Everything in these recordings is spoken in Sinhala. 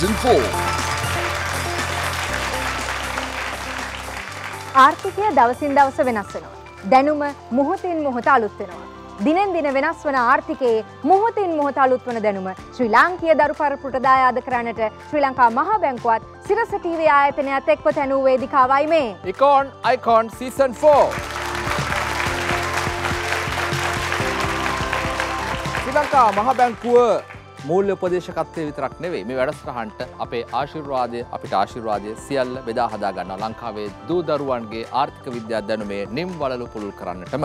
Icon Icon Season 4 ආර්ථිකය දවසින් දවස වෙනස් වෙනවා. දැනුම මොහොතින් මොහොත අලුත් වෙනවා. දිනෙන් දින වෙනස් වන ආර්ථිකයේ මොහොතින් මොහොත අලුත් වන දැනුම ශ්‍රී ලාංකීය දරු පරපුරට දායාද කරන්නට ශ්‍රී ලංකා මහා බැංකුවත් සිරස ටීවී ආයතනයත් එක්ව තැනූ වේදිකාවයි මේ. ඉකෝන් අයිකෝන් සීසන් 4 ශ්‍රී ලංකා මහ බැංකුව මූල්‍ය උපදේශකත්වය විතරක් නෙවෙයි මේ වැඩසටහනට අපේ ආශිර්වාදය අපිට ආශිර්වාදය සියල්ල බෙදා හදා ගන්නවා ලංකාවේ දූ දරුවන්ගේ ආර්ථික විද්‍යා දැනුමේ නිම් වලලු පුළුල් කරන්නටම.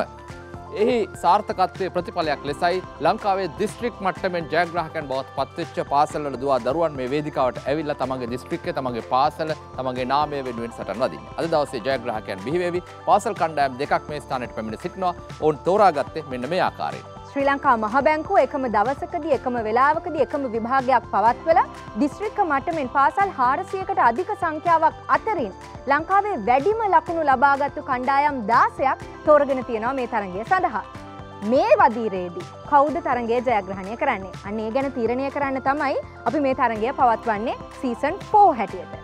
එහි සාර්ථකත්වය ප්‍රතිඵලයක් ලෙසයි ලංකාවේ දිස්ත්‍රික් මට්ටමෙන් ජයග්‍රහකයන් බවත් පත්වෙච්ච පාසල්වල දුවා දරුවන් මේ වේදිකාවට ඇවිල්ලා තමගේ දිස්ත්‍රික්කය තමගේ පාසල තමගේ නාමය වෙනුවෙන් සටන් වදින්න. අද දවසේ ජයග්‍රහකයන් බිහිවේවි පාසල් කණ්ඩායම් දෙකක් මේ ස්ථානයට පැමිණ සිටිනවා. ඔවුන් තෝරාගත්තේ මෙන්න මේ ආකාරයෙන්. ශ්‍රී ලංකා මහ බැංකුව එකම දවසකදී එකම වෙලාවකදී එකම විභාගයක් පවත්වලා දිස්ත්‍රික්ක මට්ටමින් පාසල් 400කට අධික සංඛ්‍යාවක් අතරින් ලංකාවේ වැඩිම ලකුණු ලබාගත්තු කණ්ඩායම් 16ක් තෝරගෙන තියෙනවා මේ තරගය සඳහා. මේ වදීරේදී කවුද තරගය ජයග්‍රහණය කරන්නේ? අන්න ඒ ගැන තීරණය කරන්න තමයි අපි මේ තරගය පවත්වන්නේ සීසන් 4 හැටියට.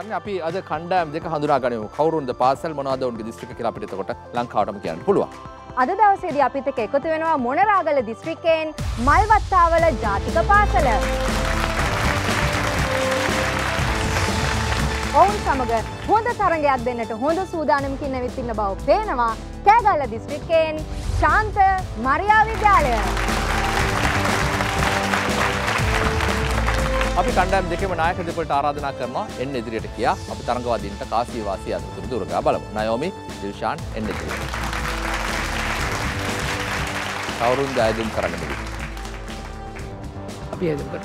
හරි අපි අද කණ්ඩායම් දෙක හඳුනා ගනිමු. කවුරුන්ද පාසල් මොනවාද ඔවුන්ගේ දිස්ත්‍රික්ක කියලා අපිට එතකොට ලංකාවටම කියන්න පුළුවන්. අද දවසේදී අපිත් එක්ක එකතු වෙනවා මොනරාගල දිස්ත්‍රික්කයෙන් මල්වත්තාවල ජාතික පාසල. ඔවුන් සමග හොඳ තරගයක් දෙන්නට හොඳ සූදානමකින් ඇවිත් ඉන්න බව පේනවා කෑගල්ල දිස්ත්‍රික්කයෙන් ශාන්ත මරියා විද්‍යාලය. අපි කණ්ඩායම් දෙකම නායක දෙපළට ආරාධනා කරනවා එන්න ඉදිරියට කියා අපි තරඟවාදීන්ට කාසී වාසී අතුරු දුරගා බලමු. නයෝමි දිල්ෂාන් එන්න ඉදිරියට. කවුරුන් ජයදුම් කරන්න බැරි. අපි ඇදම් කර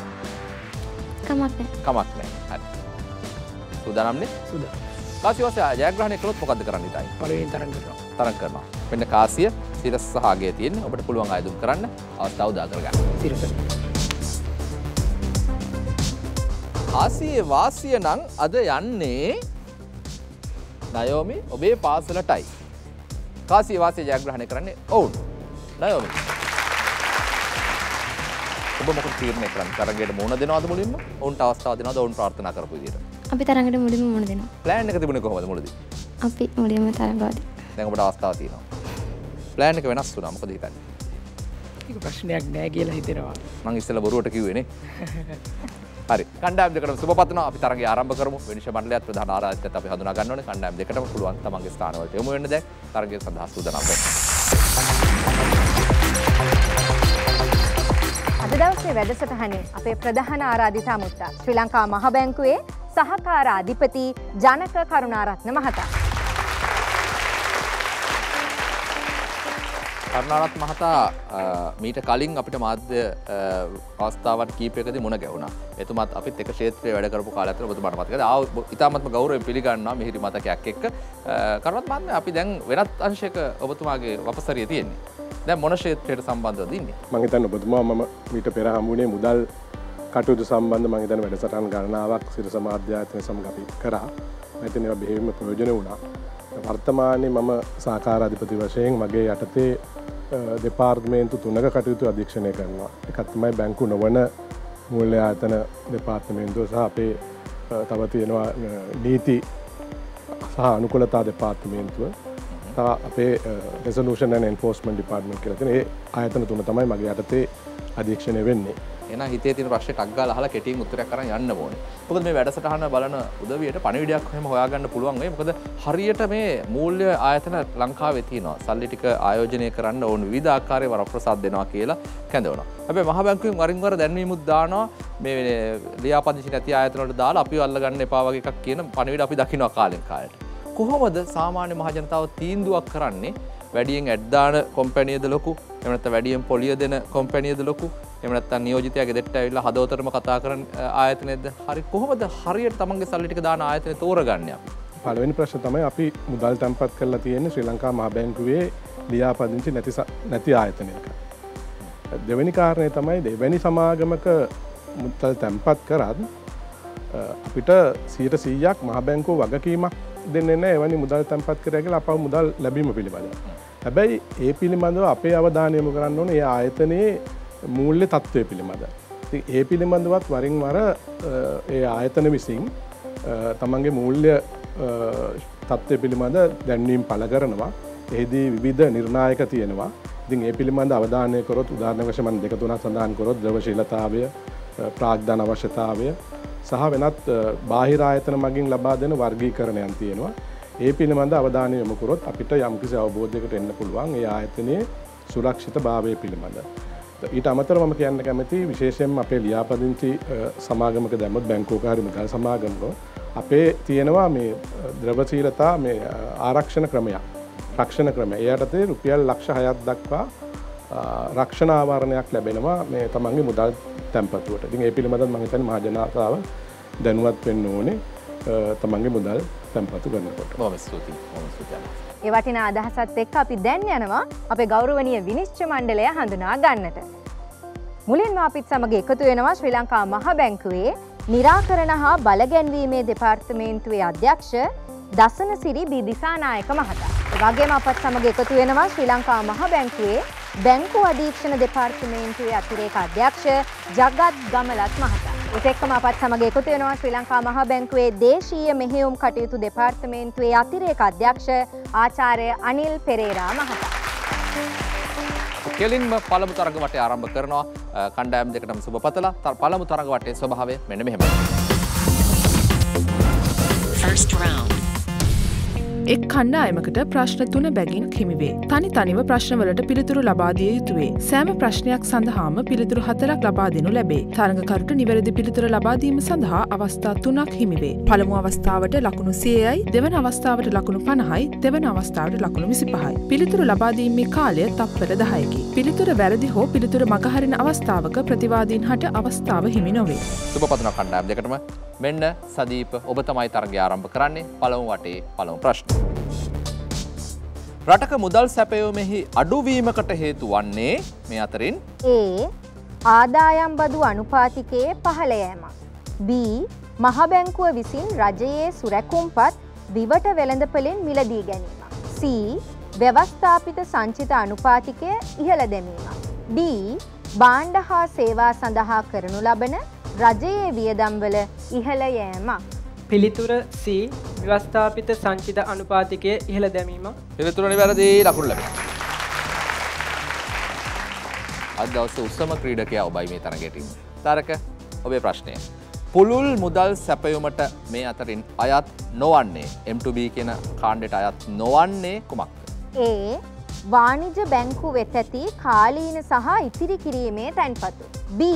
කමක් නෑ කමක් නැහැ. හරි. සූදානම්නේ? සුද කාසී වාසී ජයග්‍රහණය කළොත් මොකද්ද කරන්න ඉතයි? පරවෙන් තරන් කරනවා තරඟ කරනවා. මෙන්න කාසිය සිරස් සහ අගය තියෙන ඔබට පුළුවන් ආයුධම් කරන්න අවස්ථාව උදා කරගන්න. සිරස ආසියේ වාසිය නම් අද යන්නේ නයෝමි ඔබේ පාසලටයි. කාසිය වාසිය ජයග්‍රහණය කරන්නේ ඔවුන්. නයෝමි. ඔබ මොකද තීරණය කරන්නේ? තරගයට මුහුණ දෙනවද මුලින්ම? ඔවුන්ට අවස්ථාව දෙනවද ඔවුන් ප්‍රාර්ථනා කරපු විදිහට? අපි තරඟට මුලින්ම මුණ දෙනවා ප්ලෑන් එක තිබුණේ කොහොමද මුලදී? අපි මුලින්ම තරගවාදී දැන් ඔබට අවස්ථාව තියෙනවා. ප්ලෑන් එක වෙනස් වුණා. මොකද හිතන්නේ? ඒක ප්‍රශ්නයක් නෑ කියලා හිතෙනවා මං ඉස්සෙල්ලා බොරුවට කිව්වේනේ. හරි. කණ්ඩායම් දෙකටම සුබ පතනවා අපි තරගය ආරම්භ කරමු. විනිශ්චය මණ්ඩලයත් ප්‍රධාන ආරාධිතත් අපි හඳුනා ගන්න ඕනේ. කණ්ඩායම් දෙකටම පුළුවන් තමන්ගේ ස්ථානවලට යොමු වෙන්න දැන්. තරගය සඳහා සූදානම් වෙන්න. අද දවසේ වැඩසටහනේ අපේ ප්‍රධාන ආරාධිතා මුත්තා ශ්‍රී ලංකා මහ බැංකුවේ සහකාර අධිපති ජනක කරුණාරත්න මහතා. කරුණාරත් මහතා අ, මීට කලින් අපිට මාධ්‍ය අ, අවස්ථාවන් කීපයකදී මුණ ගැවුණා. එතුමත් අපිත් එක ක්ෂේත්‍රයේ වැඩ කරපු කාලය ඇතුළත ඔබතුමාට මතකද? ආව ඉතාමත්ම ගෞරවයෙන් පිළිගන්නවා මිහිරි මතකයක් එක්ක. අ, කරුණාරත් මහත්මයා අපි දැන් වෙනත් අංශයක ඔබතුමාගේ වපසරිය තියෙන්නේ. දැන් මොන ක්ෂේත්‍රයට සම්බන්ධවද ඉන්නේ? මහිතන්න ඔබතුමා මම මීට පෙර හමුණේ මුදල් කටයුතු සම්බන්ධ මහිතන වැඩසටන් ගණනාවක් සිර සමාධ්‍යාතය සමඟ අපි කරා ඇතින බෙහෙම ප්‍රයෝජන වුණා වර්තමානය මම සාකාරාධිපති වශයෙන් මගේ යටතේ Uh, දෙපාර්ත්මේන්තු තුනක කටයුතු අධීක්ෂණය කරනවා එකත්මයි බැංකු නොවන මූල්‍ය ආතන දෙපාර්තමේන්තුව සහ අපේ අ, තව තියෙනවා අ, නීති සහ අනුකොලතා දෙපාර්තමේන්තුව තව අපේ රෙසලූෂන් එන්ෆෝස්මන් ඩිපාර්ට්මන්ට් කියලා තියෙන ඒ ආයතන තුන තමයි මගේ යටතේ අධීක්ෂණය වෙන්නේ. එහෙනම් හිතේ තියෙන ප්‍රශ්නේ ටක් ගාලා අහලා කෙටියෙන් උත්තරයක් අරන් යන්න ඕනේ. මොකද මේ වැඩසටහන බලන උදවියට පණිවිඩයක් එහෙම හොයාගන්න පුළුවන් වෙයි. මොකද හරියට මේ මූල්‍ය ආයතන ලංකාවේ තියෙනවා. සල්ලි ටික ආයෝජනය කරන්න ඕන විවිධ ආකාරයේ වරප්‍රසාද දෙනවා කියලා කැඳවනවා. හැබැයි මහ බැංකුවෙන් වරින් වර දැන්වීමුත් දානවා මේ ලියාපදිංචි නැති ආයතන වලට දාලා අපිව අල්ලගන්න එපා වගේ එකක් කියන පණිවිඩ අපි දකිනවා කාලෙන් කාලයට. කොහොමද සාමාන්‍ය මහජනතාව තීන්දුවක් කරන්නේ වැඩියෙන් ඇඩ්දාන කොම්පැනියද ලොකු එමනත්ත වැඩියෙන් පොලිය දෙන කොම්පැනියද ලොකු එමනත් නියෝජතය ගෙදෙට ඇවිල්ලා හදවතරම කතා කරන ආයතනයද හරි කොහොමද හරියට තමන්ගේ සල්ලිටික දාන ආයතන තෝරගන්න අපි පළවෙනි ප්‍රශ්න තමයි අපි මුදල් තැන්පත් කරලා තියෙන්නේ ශ්‍රී ලංකා මහ බැංකුවේ ලියාපදිංචි නැති ස- නැති ආයතනයක. දෙවැනි කාරණය තමයි දෙවැනි සමාගමක මුත්තල් තැන්පත් කරත් අ, අපිට සීට සීයක් මහ බැංකෝ වගකීමක් දෙන්න එවැනි මුදල් තැන්පත් කරගෙන අප මුදල් ලැබීම පිළිබඳ. හැබැයි ඒ පිළිබඳව අපේ අවධානයම කරන්න ඕන ඒ ආයතනයේ මූල්‍ය තත්ත්වය පිළිබඳ. ඉතින් ඒ පිළිබඳවත් වරින් වර ඒ ආයතන විසින් තමන්ගේ මූල්‍ය තත්ත්වය පිළිබඳ දැන්වීම් පල කරනවා එහිදී විවිධ නිර්ණායක තියෙනවා ඉතින් ඒ පිළිබඳ අවධානය කොරොත් උදාරණ වශමන් දෙක තුනක් සඳහන් කොරොත් ද්‍රවශීලතාවය ප්‍රාග්ධන අවශ්‍යතාවය සහ වෙනත් බාහිරායතන මගින් ලබා දෙන වර්ගීකරණයන් තියෙනවා ඒ පිළිබඳ අවධානය යොමුකොරොත් අපිට යම්කිසි අවබෝධයකට එන්න පුළුවන් ඒ ආයතනයේ සුරක්ෂිත භාවය පිළිබඳ. ඊට අමතර මම කියන්න කැමති විශේෂයෙන් අපේ ලියාපදිංචි සමාගමක දැමත් බැංකෝකාරි මුදල් සමාගමක අපේ තියෙනවා මේ ද්‍රවශීලතා මේ ආරක්ෂණ ක්‍රමයක් රක්ෂණ ක්‍රම එයටතේ රුපියල් ලක්ෂ හයක් දක්වා රක්ෂණ ආවාරණයක් ලැබෙනවා මේ තමන්ගේ මුදල් තැන්පතුවට ඉතින් ඒ පිළිබඳව මම හිතන්නේ මහජනතාව දැනුවත් වෙන්න ඕනේ තමන්ගේ මුදල් තැන්පතු කරනකොට. බොහොම ස්තුතියි. බොහොම ස්තුතියි. ඒ වටිනා අදහසත් එක්ක අපි දැන් යනවා අපේ ගෞරවනීය විනිශ්චය මණ්ඩලය හඳුනා ගන්නට. මුලින්ම අපිත් සමග එකතු වෙනවා ශ්‍රී ලංකා මහ බැංකුවේ නිරාකරණ හා බලගැන්වීමේ දෙපාර්තමේන්තුවේ අධ්‍යක්ෂ දසන සිරි බී දිසානායක මහතා. ඒ වගේම අපත් සමග එකතු වෙනවා ශ්‍රී ලංකා මහ බැංකුවේ බැංකු අධීක්ෂණ දෙපාර්තමේන්තුවේ අතිරේක අධ්‍යක්ෂ ජගත් ගමලත් මහතා. ඒත් එක්කම අපත් සමග එකතු වෙනවා ශ්‍රී ලංකා මහ බැංකුවේ දේශීය මෙහෙයුම් කටයුතු දෙපාර්තමේන්තුවේ අතිරේක අධ්‍යක්ෂ ආචාර්ය අනිල් පෙරේරා මහතා. කෙලින්ම පළමු තරග වටේ ආරම්භ කරනවා කණ්ඩායම් දෙකටම සුබ පතලා පළමු තරග වටේ ස්වභාවය මෙන්න මෙහෙමයි. First round. එක් කණ්ඩායමකට ප්‍රශ්න තුන බැගින් හිමිවේ. තනි තනිව ප්‍රශ්නවලට පිළිතුරු ලබාදිය යුතුවේ. සෑම ප්‍රශ්නයක් සඳහාම පිළිතුරු හතරක් ලබා දෙනු ලැබේ. තරඟකරුට නිවැරදි පිළිතුර ලබාදීම සඳහා අවස්ථා තුනක් හිමිවේ. පළමු අවස්ථාවට ලකුණු සේයයි දෙවන අවස්ථාවට ලකුණු පණහයි දෙවන අවස්ථාවට ලකුණු විසි පහයි. පිළිතුරු ලබාදීමේ කාලය තප්පර දහයකි. පිළිතුර වැරදි හෝ පිළිතුර මගහරින අවස්ථාවක ප්‍රතිවාදීන් හට අවස්ථාව හිමි නොවේ. සුබ පතන කණ්ඩායම් දෙකටම මෙන්න සදීප ඔබ තමයි තරගය ආරම්භ කරන්නේ පළමු වටේ පළමු ප්‍රශ්න. රටක මුදල් සැපයෝමෙහි අඩුවීමකට හේතු වන්නේ මේ අතරින් ඒ ආදායම් බදු අනුපාතිකයේ පහළයෑමක්. B මහබැංකුව විසින් රජයේ සුරැකුම්පත් විවට වෙළඳපලෙන් මිලදී ගැනීම. C ව්‍යවස්ථාපිත සංචිත අනුපාතිකය ඉහළ දැමීම. D බාණ්ඩ හා සේවා සඳහා කරනු ලබන රජයේ වියදම්වල ඉහළ යෑමක්. පිළිතුර C ව්‍යවස්ථාපිත සංචිත අනුපාතිකය ඉහළ දැමීම පිළිතුර නිවැරදි ලකුණු ලැබෙනවා. අද දවසේ උසම ක්‍රීඩකයා ඔබයි මේ තරගයට ඉන්නේ. තරක ඔබේ ප්‍රශ්නය. පුළුල් මුදල් සැපයුමට මේ අතරින් අයත් නොවන්නේ M2B කියන කාණ්ඩයට අයත් නොවන්නේ කුමක්ද? ඒ වාණිජ බැංකු වෙත ඇති කාලීන සහ ඉතිරි කිරීමේ තැන්පතු. B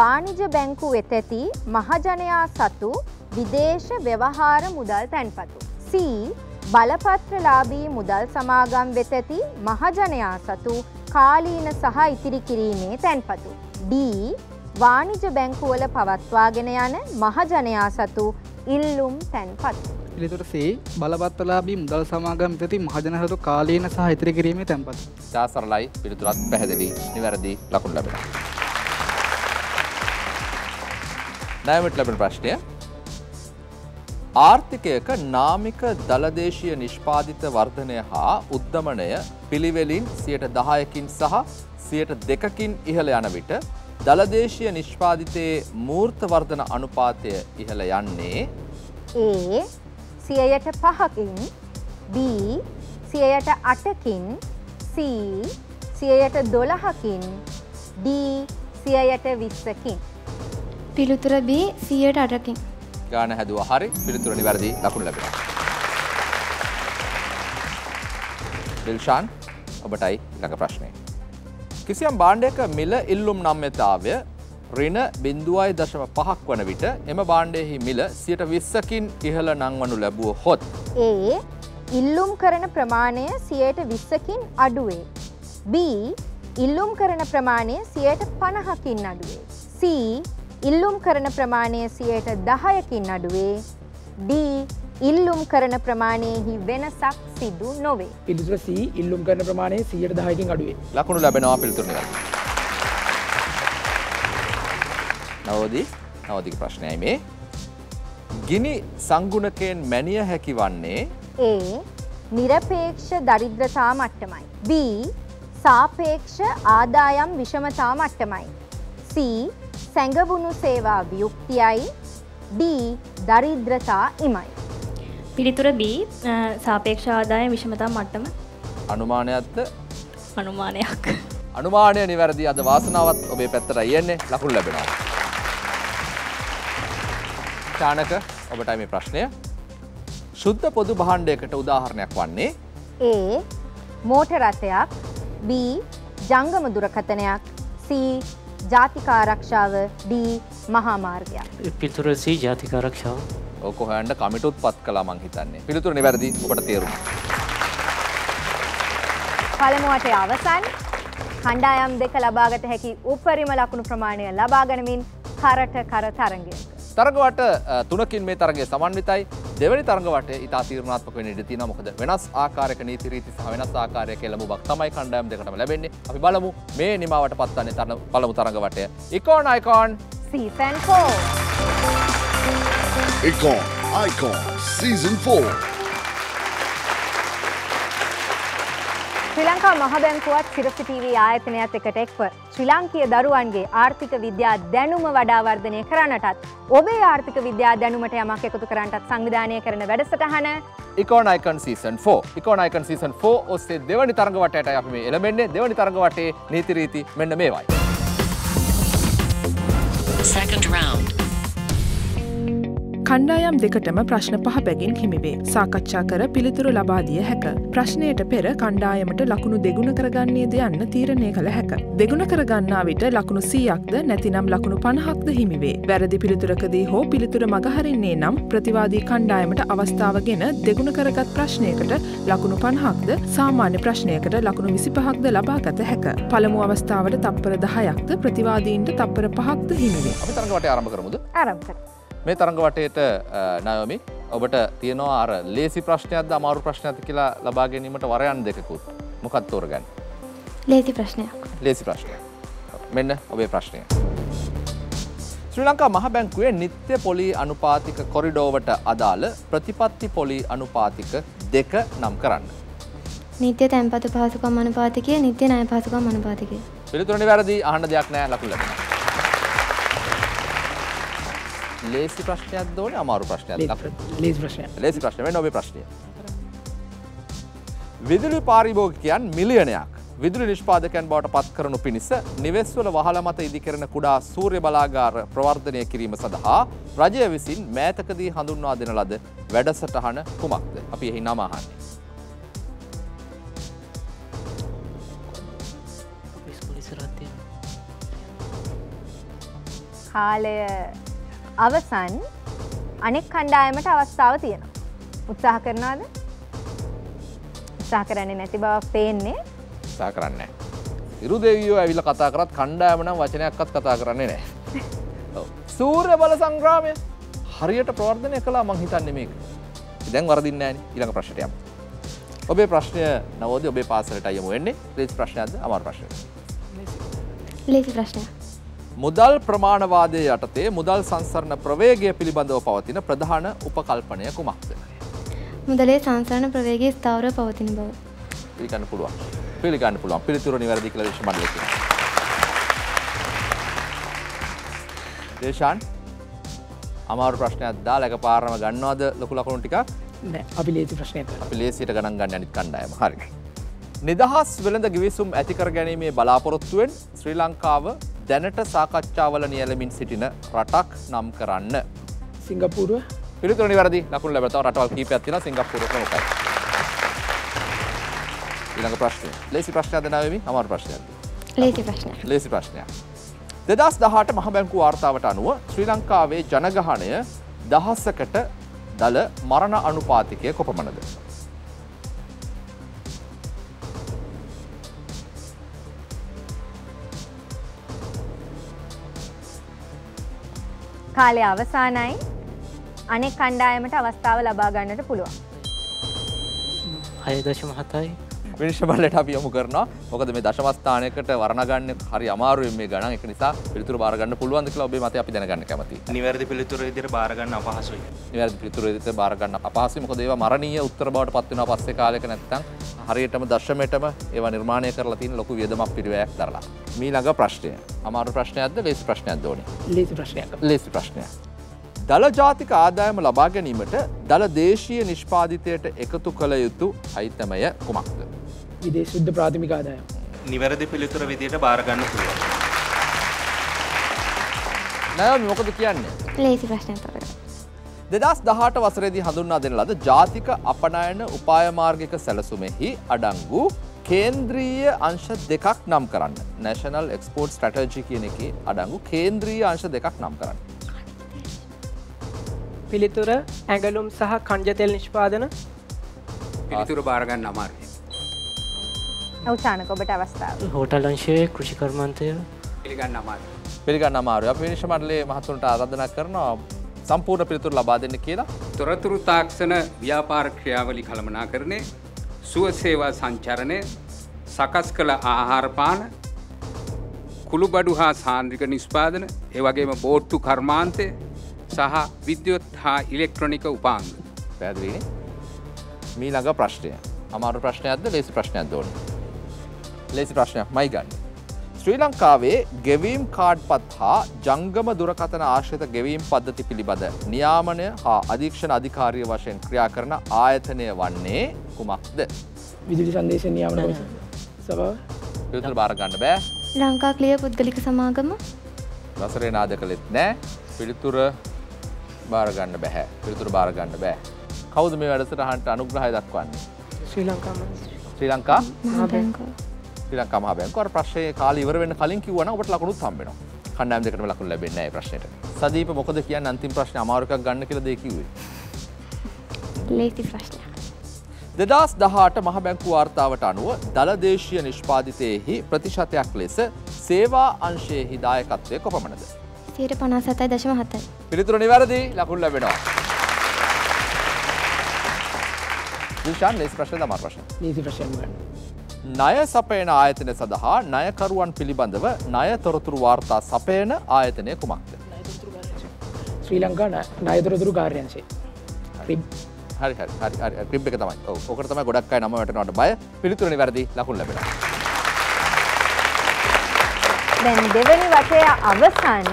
වාණිජ බැංකු වෙත ඇති මහජනයා සතු විදේශ ව්‍යවහාර මුදල් තැන්පතු. C බලපත්‍රලාබී මුදල් සමාගම් වෙත ඇති මහජනයා සතු කාලීන සහ ඉතිරි කිරීමේ තැන්පතු. D වාණිජ බැංකුවල පවත්වාගෙන යන මහජනයා සතු ඉල්ලුම් තැන්පත්. පිළිතුරසේ බලපත්වලාබී මුදල් සමාගම් තති මහජනහතු කාලීන සහ ඉතිරි කිරීමේ තැන්පත්. සාසරලයි පිළිතුරත් පැහැදිලි නිවැරදි ලකුණු ලැබෙන. නෑමට ලැබෙන ප්‍රශ්නය ආර්ථිකයක නාමික දළදේශීය නිෂ්පාදිත වර්ධනය හා උද්ධමනය පිළිවෙලින් සියට දහයකින් සහ සියට දෙකකින් ඉහළ යන විට දළදේශීය නිෂ්පාදිතයේ මූර්තවර්ධන අනුපාතය ඉහළ යන්නේ ඒ සියයට පහකින් B සියයට අටකින් C සියයට දොළහකින් D සියයට විස්සකින්. පිළිතුර B සියයට අටකින්. ගාන හැදුව හරි පිළිතුර නිවැරදි ලකුණු ලැබෙනවා. දිල්ෂාන් ඔබටයි ළඟ ප්‍රශ්නය. කිසියම් භාණ්ඩයක මිල ඉල්ලුම් නම්්‍යතාවය රින බින්දුවයි දශම පහක් වන විට එම බාණ්ඩයෙහි මිල සියට විස්සකින් ඉහළ නංවනු ලැබුව හොත්. ඒ ඉල්ලුම් කරන ප්‍රමාණය සියයට විස්සකින් අඩුවේ. B ඉල්ලුම් කරන ප්‍රමාණය සියයට පණහකින් අඩුවේ. C ඉල්ලුම් කරන ප්‍රමාණය සියයට දහයකින් අඩුවේ. D ඉල්ලුම් කරන ප්‍රමාණයෙහි වෙනසක් සිදු නොවේ. පිළිතුර C ඉල්ලුම් කරන ප්‍රමාණය සියයට දහයකින් අඩුවේ. ලකුණු ලැබෙනවා පිළිතුර නිවැරදි. නවෝදී නවදික ප්‍රශ්නයයි මේ. ගිනි සංගුණකයෙන් මැනිය හැකි වන්නේ ඒ නිරපේක්ෂ දරිද්‍රතා මට්ටමයි. B සාපේක්ෂ ආදායම් විෂමතා මට්ටමයි. C සැඟවුණු සේවා වියුක්තියයි D දරිද්‍රතා ඉමයි. පිළිතුර B සාපේක්ෂ ආදාය විෂමතා මට්ටම. අනුමානයක්ද? අනුමානයක්. අනුමානය නිවැරදි අද වාසනාවත් ඔබේ පැත්තට අයන්නේ ලකුණු ලැබෙනවා. චානක ඔබටයි මේ ප්‍රශ්නය. ශුද්ධ පොදු භාණ්ඩයකට උදාහරණයක් වන්නේ. A. මෝටර් රථයක්. B. ජංගම දුරකථනයක්. C ජාතික ආරක්ෂාව D මහා මාර්ගයක්. පිළිතුර C ජාතික ආරක්ෂාව. ඕක හොයන්න කමිටුත් පත් කළා මං හිතන්නේ. පිළිතුර නිවැරදි ඔබට තේරුණා. පළමුවට අවසන් කණ්ඩායම් දෙක ලබාගත හැකි උපරිම ලකුණු ප්‍රමාණය ලබා ගනිමින් කරට කර තරගයක. තරගවට තුනකින් මේ තරගේ සමන්විතයි. දෙවැනි තරගවට ඉතා තීරණාත්මක වෙන ඉඩ තියෙනවා. මොකද වෙනස් ආකාරයක නීති රීති සහ වෙනස් ආකාරයක ලැබුමක් තමයි කණ්ඩායම් දෙකටම ලැබෙන්නේ. අපි බලමු මේ නිමාවට පත්වන්නේ තරන පළමු තරගවටය icon icon season 4 Icon Icon Season 4. Sri Lanka මහබැංකුවත් සිරසි TV ආයතනයත් එකට එක්ව. ශ්‍රී ලාංකීය දරුවන්ගේ ආර්ථික විද්‍යා දැනුම වඩා වර්ධනය කරන්නටත් ඔබේ ආර්ථික විද්‍යා දැනුමට යමක් එකතු කරන්නටත් සංවිධානය කරන වැඩසටහන icon icon season 4 icon icon season 4 ඔස්සේ දෙවනි තරගවටයට අපි මේ එළඹෙන්නේ. දෙවනි තරගවටේ නීති රීති මෙන්න මේවයි. Second round. කණ්ඩායම් දෙකටම ප්‍රශ්න පහ බැගින් හිමිවේ. සාකච්ඡා කර පිළිතුරු ලබාදිය හැක. ප්‍රශ්නයට පෙර කණ්ඩායමට ලකුණු දෙගුණ කරගන්නේද යන්න තීරණය කළ හැක. දෙගුණ කරගන්නා විට ලකුණු සීයක්ද නැතිනම් ලකුණු පණහක්ද හිමිවේ. වැරදි පිළිතුරකදී හෝ පිළිතුර මගහරින්නේ නම් ප්‍රතිවාදී කණ්ඩායමට අවස්ථාවගෙන දෙගුණ කරගත් ප්‍රශ්නයකට ලකුණු පණහක්ද සාමාන්‍ය ප්‍රශ්නයකට ලකුණු විසි පහක්ද ලබාගත හැක. පළමු අවස්ථාවට තප්පර දහයක්ද ප්‍රතිවාදීන්ට තප්පර පහක්ද හිමිවේ. අපි තරගවට ආරම්භ කරමුද ආරම්භ කරමු. මේ තරඟ වටේට නයෝමි ඔබට තියෙනවා අර ලේසි ප්‍රශ්නයක්ද අමාරු ප්‍රශ්නයක්ද කියලා ලබා ගැනීමට වරයන් දෙකකුත්? මොකක්ද තෝරගන්න? ලේසි ප්‍රශ්නයක්. ලේසි ප්‍රශ්නය මෙන්න ඔබේ ප්‍රශ්නය. ශ්‍රී ලංකා මහ බැංකුවේ නිත්‍ය පොලි අනුපාතික කොරිඩෝවට අදාළ ප්‍රතිපත්ති පොලි අනුපාතික දෙක නම් කරන්න. නිත්‍ය තැන්පතු පහසුකම් අනුපාතිකය නිත්‍ය ණය පහසුකම් අනුපාතිකය. පිළිතුරනි වැරදි අහන්න දෙයක් නෑ ලකුණු ලැබෙනවා ලේසි ප්‍රශ්නයක් දෝන අමාරු ප්‍රශ්නයක් ලේසි ප්‍රශ්නය ලේසි ප්‍රශ්න වෙන ඔබේ ප්‍රශ්නය. විදුලි පාරිභෝගිකයන් මිලියනයක් විදුලි නිෂ්පාදකයන් බවට පත් කරනු පිණිස නිවෙස්වල වහල මත ඉදිකරන කුඩා සූර්ය බලාගාර ප්‍රවර්ධනය කිරීම සඳහා රජය විසින් මෑතකදී හඳුන්වා දෙන ලද වැඩසටහන කුමක්ද? අපි එහි නම අහන්නේ. කාලය අවසන් අනෙක් කණ්ඩායමට අවස්ථාව තියෙනවා. උත්සාහ කරනවාද? උත්සාහ කරන්නේ නැති බවක් පේන්නේ. උත්සාහ කරන්නේ නැහැ. ඉරු දෙවියෝ ඇවිල්ලා කතා කරත් කණ්ඩායම නම් වචනයක්වත් කතා කරන්නේ නැහැ. ඔව්. සූර්ය බල සංග්‍රාමය හරියට ප්‍රවර්ධනය කළා මං හිතන්නේ මේක. දැන් වරදින්නේ නැහැ නේ. ඊළඟ ප්‍රශ්නයට යමු. ඔබේ ප්‍රශ්නය නවෝදය ඔබේ පාසලට යමු වෙන්නේ. ලේසි ප්‍රශ්නයක්ද අමාරු ප්‍රශ්නයක්ද? ලේසි ප්‍රශ්නයක්. මුදල් ප්‍රමාණවාදය යටතේ මුදල් සංසරණ ප්‍රවේගය පිළිබඳව පවතින ප්‍රධාන උපකල්පනය කුමක්ද. මුදලේ සංසරණ ප්‍රවේගයේ ස්ථාවර පවතින බව. පිළිගන්න පුළුවන් පිළිගන්න පුළුවන් පිළිතුර නිවැරදි කියලා දේශ මණ්ඩලය කියනවා. දේශාන් අමාරු ප්‍රශ්නයක් දාලා එකපාරම ගන්නවද ලොකු ලකුණු ටිකක්? නෑ අපි ලේසි ප්‍රශ්නයක් අපි ලේසියට ගණන් ගන්න අනිත් කණ්ඩායම. හරි. නිදහස් වෙළඳ ගිවිසුම් ඇති කර ගැනීමේ බලාපොරොත්තුවෙන් ශ්‍රී ලංකාව දැනට සාකච්ඡාවල නියැලමින් සිටින රටක් නම් කරන්න. සිංගප්පූරුව පිළිතුර නිවැරදි ලකුණු ලැබෙනවා රටවල් කිහිපයක් තියෙනවා සිංගප්පූරුව ප්‍රමුඛයි. ඊළඟ ප්‍රශ්නය. ලේසි ප්‍රශ්නයක්ද නැවෙමි? අමාරු ප්‍රශ්නයක්ද? ලේසි ප්‍රශ්නයක්. ලේසි ප්‍රශ්නයක්. දෙදස් දහට මහබැංකු වාර්තාවට අනුව ශ්‍රී ලංකාවේ ජනගහනය දහස්සකට දල මරණ අනුපාතිකය කොපමණද. කාලය අවසානයි අනෙක් කණ්ඩායමට අවස්ථාව ලබා ගන්නට පුළුවන්. හයදශම හතයි විනිශ්මලට අපි යොමු කරනවා මොකද මේ දශමස්ථානයකට වරණගන්න හරි අමාරුවෙන් මේ ගණන් එක නිසා පිළිතුරු බාරගන්න පුළුවන් ද කියලා ඔබේ මතය අපි දැනගන්න කැමතියි. නිවැරදි පිළිතුර විදිහට බාරගන්න අපහසුයි. නිවැරදි පිළිතුරු විදිහට බාරගන්න අපහසුයි මොකද ඒවා මරණීය උත්තර බවට පත් වෙනවා පස්සේ කාලෙක නැත්තම් හරියටම දශමයටම ඒවා නිර්මාණය කරලා තියෙන ලොකු වියදමක් පිරිවැයක් දරලා. මීළඟ ප්‍රශ්නය අමාරු ප්‍රශ්නයක්ද ලේසි ප්‍රශ්නයක් දෝන ලේසි ප්‍රශ්නයක් ලේසි ප්‍රශ්නයක්. දළ ජාතික ආදායම ලබා ගැනීමට දළ දේශීය නිෂ්පාධිතයට එකතු කළ යුතු අයිතමය කුමක්ද. විදේ සුද්ධ ප්‍රාථමික ආදායම් නිවැරදි පිළිතුර විදියට බාරගන්න පුළුවන්. නෑ මොකද කියන්නේ. ලේසි ප්‍රශ්නයක් තොර. දෙදස් දහට වසරේදී හඳුන්නා දෙන ලද ජාතික අපනයන උපායමාර්ගික සැලසුමෙහි අඩංගු කේන්ද්‍රීය අංශ දෙකක් නම් කරන්න. නැශනල් එක්ස්පෝර්ට් ස්ටටර්ජි කියන එක අඩංගු කේන්ද්‍රීය අංශ දෙකක් නම් කරන්න. පිළිතුර ඇඟලුම් සහ කංජතෙල් නිෂ්පාදන පිළිතුර බාරගන්න අමාර්ය. අවසානක ඔබට අවස්ථාව. හෝටල් අංශයේ කෘෂිකර්මන්තය පිළිගන්න අමාර. පිළිගන්න අමාරු අප විනිශ මටලේ මහතුන්ට ආරධනා කරනවා සම්පූර්ණ පිළිතුර ලබා දෙන්න කියලා. තොරතුරු තාක්ෂණ ව්‍යාපාර ක්‍රියාවලි කළමනා කරණය සුවසේවා සංචරණය සකස් කළ ආහාරපාන කුළු බඩු හා සාන්ද්‍රික නිස්පාදන ඒවගේම බෝට්ටු කර්මාන්තය සහ විද්‍යොත් හා ඉලෙක්ට්‍රොනික උපාංග. පැදවීනේ මී ළඟ ප්‍රශ්නය අමාරු ප්‍රශ්නයක්ද ලේසි ප්‍රශ්නයක් දෝන. ලේසි ප්‍රශ්නයක්. මයි ගන්න. ශ්‍රී ලංකාවේ ගෙවීම් කාඩ් පත් හා ජංගම දුරකතන ආශ්‍රිත ගෙවීම් පද්ධති පිළිබඳ නියාමනය හා අධීක්ෂණ අධිකාරිය වශයෙන් ක්‍රියා කරන ආයතනය වන්නේ කුමක්ද. විදුලි සන්දේශ නියාමන සභාව පිතුර භාරගන්න බෑ. ලංකා ක්ලිය පුද්ගලික සමාගම? වසරේ නාද කළෙත් නෑ. පිළිතුර භාරගන්න බැහැ පිළිතුර භාරගන්න බෑ. කවුද මේ වැඩසට හන්ට අනුග්‍රහය දක්වන්නේ. ශ්‍රී ලංකාම ශ්‍රී ලංකා මහබැංකෝ ශ්‍රී ලංකා මහ බැංකුව ප්‍රශ්නය කාලේ ඉවර වෙන්න කලින් කිව්වනම් ඔබට ලකුණුත් හම්බෙනවා. කණ්ඩායම් දෙකටම ලකුණු ලැබෙන්නේ නැහැ ප්‍රශ්නෙට. සදීප මොකද කියන්නේ අන්තිම ප්‍රශ්නේ අමාරු එකක් ගන්න කියලා දෙය කිව්වේ. ලේසි ප්‍රශ්නයක්. දෙදස් දහට මහ බැංකු වාර්තාවට අනුව දළදේශීය නිෂ්පාධිතයෙහි ප්‍රතිශතයක් ලෙස සේවා අංශයේ හිදායකත්වය කොපමණද. සීට පනා සතයි දශම හතයි. පිළිතුර නිවැරදි ලකුණු ලැබෙනවා. විශාන් ලෙස් ප්‍රශ්න තමා ප්‍රශ්න. නීති ප්‍රශ්යන් ගන්න ණය සපයන ආයතනය සඳහා ණයකරුවන් පිළිබඳව ණය තොරතුරු වාර්තා සපයන ආයතනය කුමක්ද. ශ්‍රී ලංකා නයතුරතුරු කාර්යංශය. හරි හරි හරි හරි. ක්‍රිබ් එක තමයි. ඔව් ඔකට තමයි ගොඩක් අය නම වැටෙනවට බය. පිළිතුර නිවැරදි ලකුණු ලැබෙනවා. දැන් දෙවනි වටය අවසන්.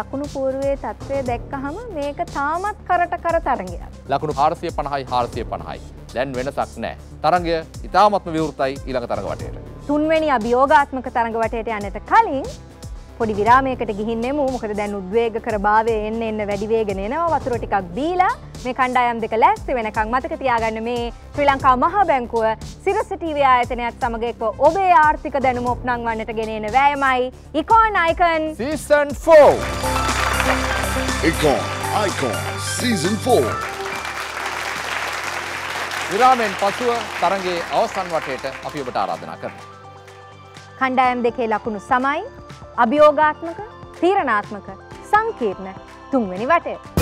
ලකුණු පූර්වයේ තත්ත්වය දැක්කහම මේක තාමත් කරට කර තරගයක්. ලකුණු හාරසිය පණහයි හාරසිය පණහයි දැන් වෙනසක් නෑ තරගය ඉතාමත්ම විවෘතයි ඊළඟ තරග වටයට. තුන්වැනි අභියෝගාත්මක තරඟ වටයට යන්නට කලින් පොඩි විරාමයකට ගිහින්නෙමු මොකද දැන් උද්වේග කර භාවය එන්න එන්න වැඩි වේගෙන එනවා. වතුර ටිකක් බීලා මේ කණ්ඩායම් දෙක ලෑස්ති වෙනකන් මතක තියාගන්න මේ ශ්‍රී ලංකා මහා බැංකුව සිරස ටීවී ආයතනයත් සමග එක්ව ඔබේ ආර්ථික දැනුම ඔප්නංවන්නට ගෙනෙන වෑයමයි icon icon season 4 Icon Icon Season 4 විරාමෙන් පසුව තරගේ අවසන් වටයට අපි ඔබට ආරාධනා කරන. කණ්ඩායම් දෙකේ ලකුණු සමයි අභියෝගාත්මක තීරණාත්මක සංකීර්ණ තුන්වැනි වටය.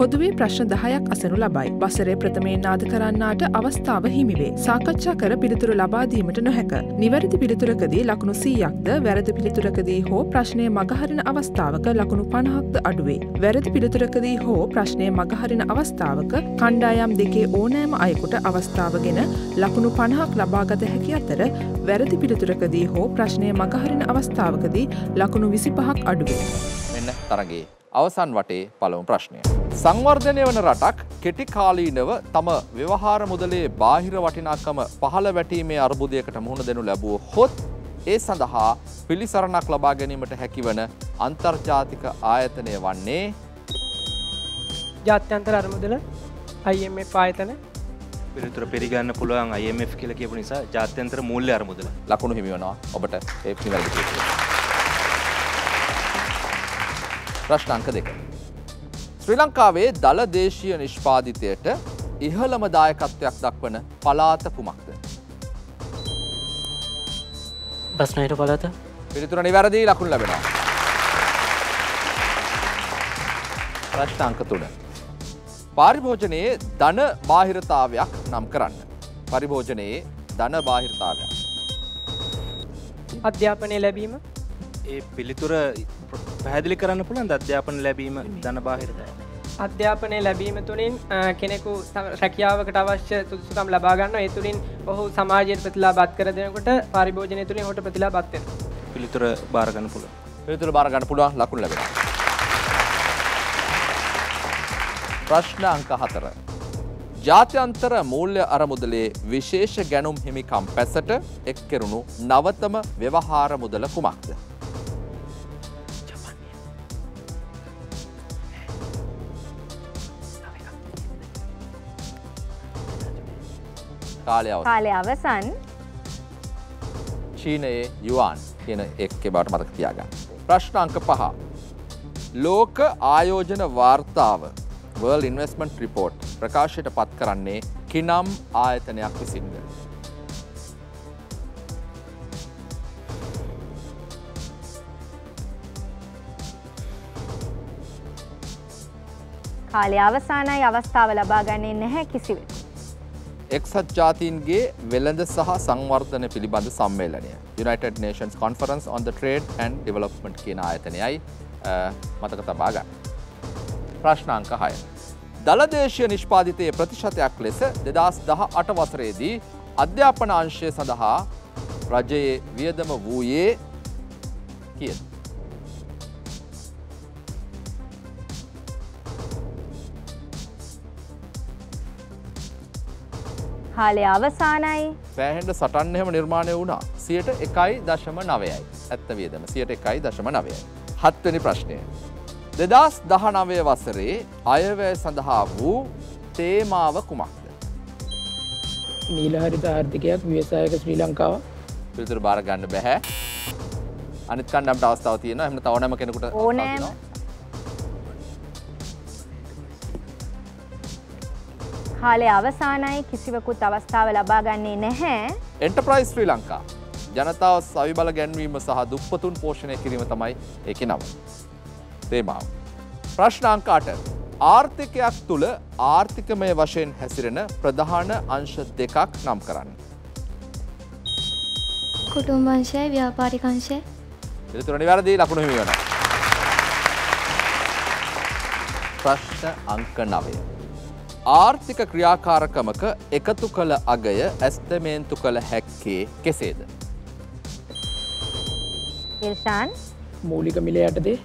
පොදුවේ ප්‍රශ්න දහයක් අසනු ලබයි. වසරේ ප්‍රථමයෙන් නාද කරන්නාට අවස්ථාව හිමිවේ. සාකච්ඡා කර පිළිතුරු ලබාදීමට නොහැක. නිවැරදි පිළිතුරකදී ලකුණු සීයක්ද වැරදි පිළිතුරකදී හෝ ප්‍රශ්නය මගහරින අවස්ථාවක ලකුණු පණහක්ද අඩුවේ. වැරදි පිළිතුරකදී හෝ ප්‍රශ්නය මගහරින අවස්ථාවක කණ්ඩායම් දෙකේ ඕනෑම අයකුට අවස්ථාවගෙන ලකුණු පණහක් ලබාගත හැකි අතර වැරදි පිළිතුරකදී හෝ ප්‍රශ්නය මගහරින අවස්ථාවකදී ලකුණු විසි පහක් අඩුවේ. මෙන්න තරගේ අවසන් වටේ පළමු ප්‍රශ්නය. සංවර්ධනය වන රටක් කෙටි කාලීනව තම ව්‍යවහාර මුදලේ බාහිර වටිනාකම පහළ වැටීමේ අර්බුදයකට මුහුණ දෙනු ලැබුව හොත් ඒ සඳහා පිළිසරණක් ලබා ගැනීමට හැකිවන අන්තර්ජාතික ආයතනය වන්නේ ජාත්‍යන්තර අරමුදල IMF ආයතන. පිළිතුර පිරිගන්න පුළුවන් IMF කියල කියපු නිසා ජාත්‍යන්තර මූල්‍ය අරමුදල. ලකුණු හිමිවනවා. ඔබට ඒ පිළිවැරදි ප්‍රශ්නංක දෙක. ශ්‍රී ලංකාවේ දළ දේශීය නිෂ්පාධිතයට ඉහළම දායකත්වයක් දක්වන පලාත කුමක්ද. බස්නයට පලත පිළිතුර නිවැරදි ලකුණු ලැබෙනවා. ප්‍රශ්නාංක තුන. පාරිභෝජනයේ ධන බාහිරතාවයක් නම් කරන්න. පරිභෝජනයේ ධන බාහිරතාවයක්. අධ්‍යාපනය ලැබීම ඒ පිළිතුර පැහැදිලි කරන්න පුළන් අධ්‍යාපන ලැබීම ධන බාහිරත අධ්‍යාපනය ලැබීම තුළින් කෙනෙකු රැකියාවකට අවශ්‍ය සුදුසුකම් ලබාගන්න ඒ තුළින් ඔහු සමාජයට ප්‍රතිලා බත් කර දෙනකොට පරිභෝජනය තුළින් හොට ප්‍රතිලා බත්වෙන පිළිතුර බාරගන්න පුළුව පිළිතුර බාරගන්න පුළුවන් ලකුණු ලැබෙන. ප්‍රශ්න අංක හතර. ජාත්‍යන්තර මූල්‍ය අරමුදලේ විශේෂ ගැනුම් හිමිකම් පැසට එක් කෙරුණු නවතම ව්‍යවහාර මුදල කුමක්ද. කාලය. කාලය අවසන් චීනයේ යුවාන් කියන එක්කේ බවට මතක තියාගන්න. ප්‍රශ්න අංක පහ. ලෝක ආයෝජන වාර්තාව World Investment Report ප්‍රකාශයට පත් කරන්නේ කිනම් ආයතනයක් විසින්ද. කාලය අවසානයි අවස්ථාව ලබා ගන්නේ නැහැ කිසිවෙක්. එක්සත් ජාතීන්ගේ වෙළඳ සහ සංවර්ධන පිළිබඳ සම්මේලනය United Nations Conference on the Trade and Development කියන ආයතනයයි අ, මතක තබා ගන්න. ප්‍රශ්නාංක හය. දළදේශය නිෂ්පාධිතයේ ප්‍රතිශතයක් ලෙස දෙදස් දහ අට වසරේදී අධ්‍යාපන අංශය සඳහා රජයේ වියදම වූයේ කියද. කාලය අවසානයි. සෑහෙන්ට සටන් එහෙම නිර්මාණය වුණා. සියට එකයි දශම නවයයි. ඇත්ත වියදම සියට එකයි දශම නවයයි. හත්වනි ප්‍රශ්නය. දෙදස් දහනවය වසරේ අයවැය සඳහා වූ තේමාව කුමක්ද. නීලහරිත ආර්ථිකයක් ව්‍යවසායක ශ්‍රී ලංකාව. පිළිතුර බාර ගන්න බැහැ. අනිත් කණ්ඩම්ට අවස්ථාව තියෙන එම තවනම කෙනෙකුට ඕනෑම කාලය අවසානයි කිසිවකුත් අවස්ථාව ලබා ගන්නේ නැහැ. එන්ටප්‍රයිස් ශ්‍රී ලංකා ජනතාව සවිබල ගැන්වීම සහ දුප්පතුන් පෝෂණය කිරීම තමයි එක නම. තේමාව. ප්‍රශ්නාංකාට ආර්ථිකයක් තුළ ආර්ථිකමය වශයෙන් හැසිරෙන ප්‍රධාන අංශ දෙකක් නම් කරන්න. කුටුම්බංශය ව්‍යාපාරිකංශය පිළිතුර නිවැරදි ලකුණු හිමි වෙනවා. ප්‍රශ්න අංක නවය. ආර්ථික ක්‍රියාකාරකමක එකතු කළ අගය ඇස්තමේන්තු කළ හැක්කේ කෙසේද. ඉල්ෂාන් මූලික මිල යටතේ.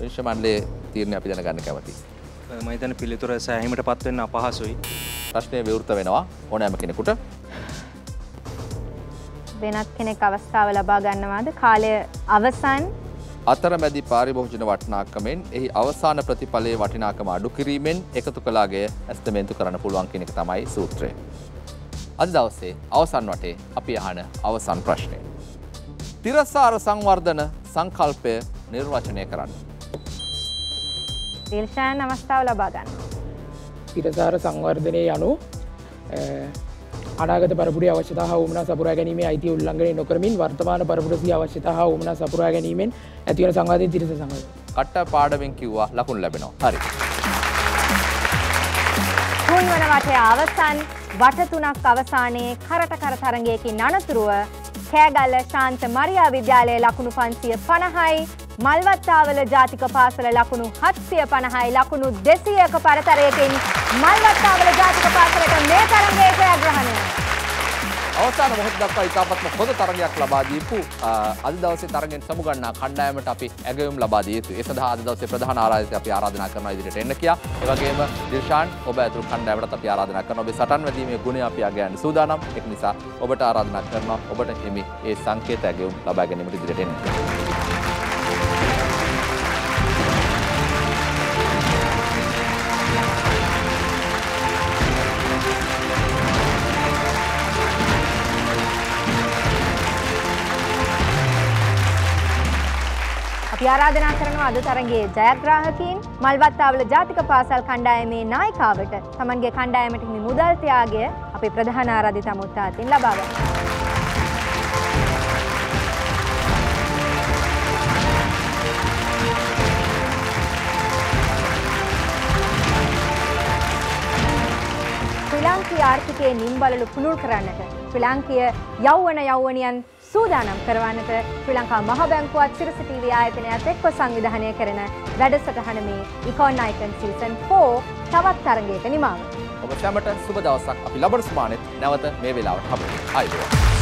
විශ්ව මණ්ඩලයේ තීරණය අපි දැනගන්න කැමති. මහිතන පිළිතුර සෑහීමට පත්වෙන්න අපහසුයි. ප්‍රශ්නය විවෘත වෙනවා. ඕනෑම කෙනෙකුට. වෙනත් කෙනෙක් අවස්ථාව ලබා ගන්නවාද? කාලය අවසන් අතරමැදි පාරිභෝජන වටනාකමෙන් එහි අවසාන ප්‍රතිඵලයේ වටිනාකම අඩු කිරීමෙන් එකතු කලාගේ ඇස්තමේන්තු කරන්න පුළුවන් කෙනෙක තමයි සූත්‍රය. අද දවසේ අවසන් වටේ අපි අහන අවසන් ප්‍රශ්නය. තිරසාර සංවර්ධන සංකල්පය නිර්වචනය කරන්න. දිල්ෂාන් අවස්ථාව ලබා ගන්න. තිරසාර සංවර්ධනය යනු අනාගත පරපුරේ අවශ්‍යතා හා උමනා සපුරා ගැනීමේ අයිති උල්ලංඝනය නොකරමින් වර්තමාන පරපුරසි අවශ්‍යතා හා උමනා සපුරා ගැනීමෙන් ඇතිවන සංවාධය තිරස සංවර්ධ කට්ට පාඩමින් කිව්වා ලකුණු ලැබෙනවා. හරි. තුන්වන වටේ අවසන් වට තුනක් අවසානයේ කරට කර තරගයකින් අනතුරුව කෑගල්ල ශාන්ත මරියා විද්‍යාලය ලකුණු පන්සිය පණහයි මල්වත්තාවල ජාතික පාසල ලකුණු හත්සිය පණහයි ලකුණු දෙසියක පරතරයකින් මල්වත්තාවල ජාතික පාසලට මේ තරගේ ජයග්‍රහණය. අවසාන මොහොත දක්වා ඉතාපත්ම හොඳ තරගයක් ලබා දීපු අ, අද දවසේ තරගෙන් සමුගන්නා කණ්ඩායමට අපි ඇගයුම් ලබා දිය යුතුයි. ඒ සඳහා අද දවසේ ප්‍රධාන ආරාධිතය අපි ආරාධනා කරනවා ඉදිරියට එන්න කියා. ඒ වගේම දිල්ෂාන් ඔබ ඇතුළු කණ්ඩායමටත් අපි ආරාධනා කරනවා. ඔබේ සටන් වැදීමේ ගුණය අපි අගයන්න සූදානම්. ඒක නිසා ඔබට ආරාධනා කරනවා ඔබට හිමි ඒ සංකේත ඇගයුම් ලබා ගැනීමට ඉදිරියට එන්න. ආරාධනා කරනවා අද තරගේ ජයග්‍රාහකීන් මල්වත්තාවල ජාතික පාසල් කණ්ඩායමේ නායිකාවට තමන්ගේ කණ්ඩායමට හිමි මුදල් ත්‍යාගය අපේ ප්‍රධාන ආරාධිත මුත්තාතින් ලබා ගන්නවා. ශ්‍රී ලාංකීය ආර්ථිකයේ නිම්බලලු පුළුල් කරන්නට ශ්‍රී ලාංකීය යෞවන යෞවනියන් සූදානම් කරවන්නට ශ්‍රී ලංකා මහ බැංකුවත් සිරස ටීවී ආයතනයත් එක්ව සංවිධානය කරන වැඩසටහන මේ ඉකෝන් අයිකන් සීසන් 4 තවත් තරගයක නිමාව. ඔබ සැමට සුබ දවසක් අපි ලබන සුමානෙත් නැවත මේ වෙලාවට හමුවෙමු. ආයුබෝවන්.